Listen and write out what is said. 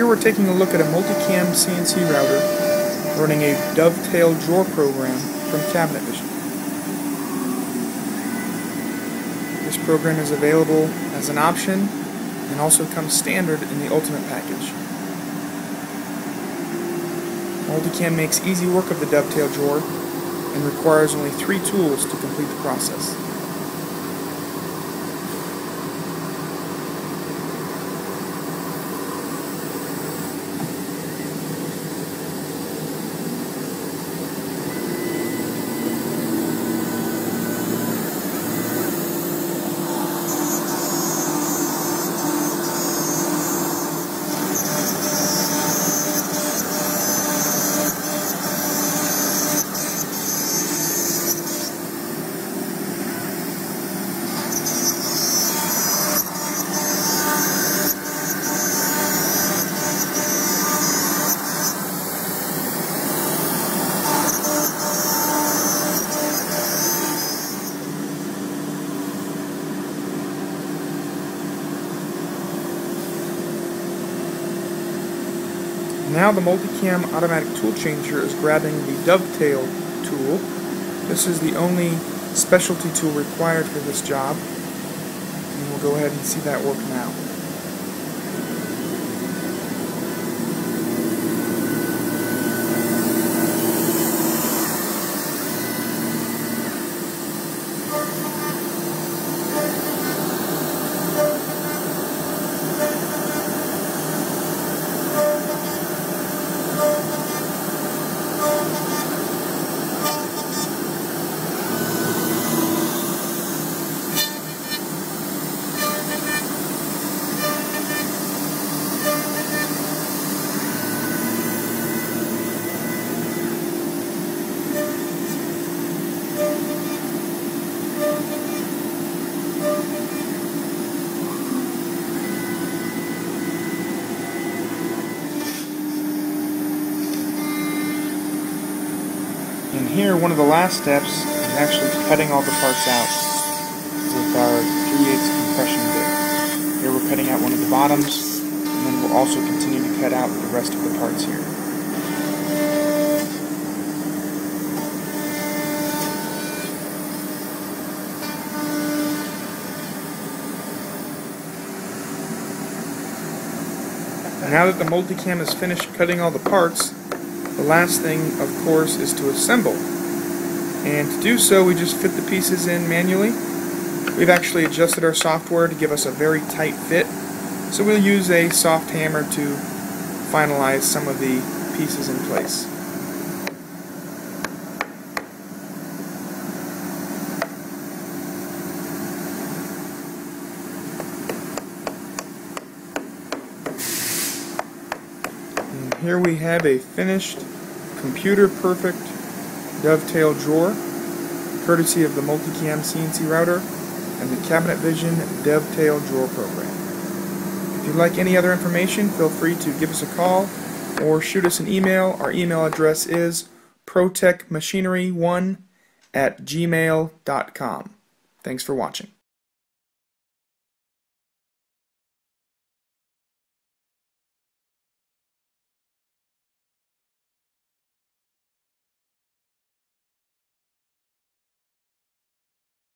Here we're taking a look at a multicam CNC router running a dovetail drawer program from Cabinet Vision. This program is available as an option and also comes standard in the Ultimate package. Multicam makes easy work of the dovetail drawer and requires only three tools to complete the process. Now the multicam automatic tool changer is grabbing the dovetail tool. This is the only specialty tool required for this job. And we'll go ahead and see that work now. And here, one of the last steps is actually cutting all the parts out with our 3 8 compression bit. Here we're cutting out one of the bottoms, and then we'll also continue to cut out the rest of the parts here. Now that the multicam is finished cutting all the parts, the last thing, of course, is to assemble. And to do so, we just fit the pieces in manually. We've actually adjusted our software to give us a very tight fit, so we'll use a soft hammer to finalize some of the pieces in place. Here we have a finished, computer perfect dovetail drawer, courtesy of the Multicam CNC router and the Cabinet Vision Dovetail Drawer Program. If you'd like any other information, feel free to give us a call or shoot us an email. Our email address is protechmachinery1 at gmail.com. Thanks for watching.